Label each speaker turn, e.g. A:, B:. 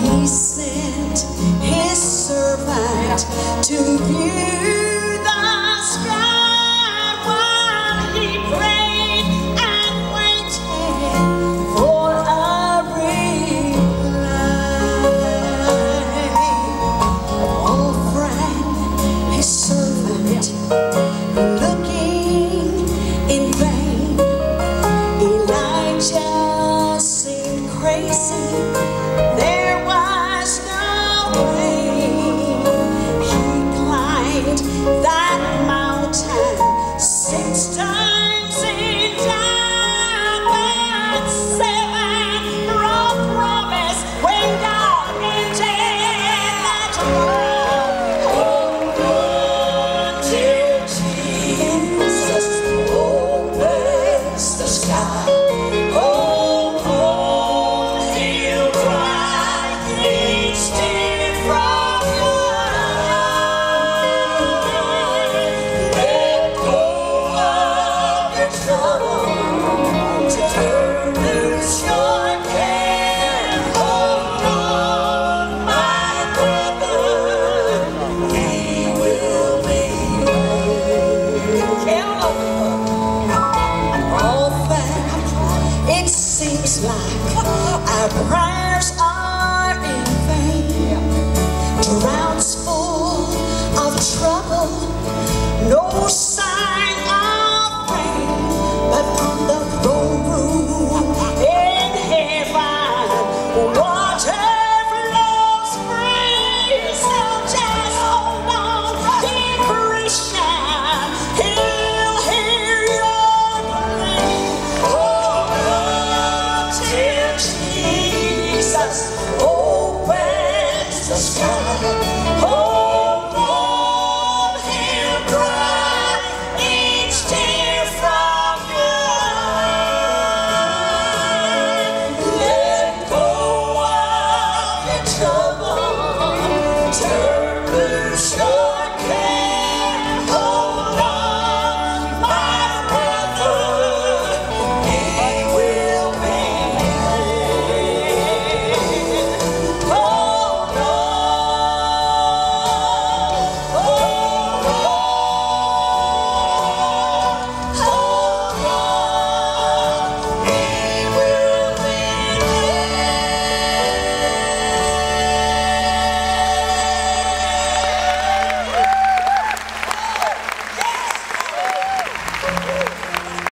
A: he sent his servant to view Oh. seems like our prayers are in vain. Drown's full of trouble, no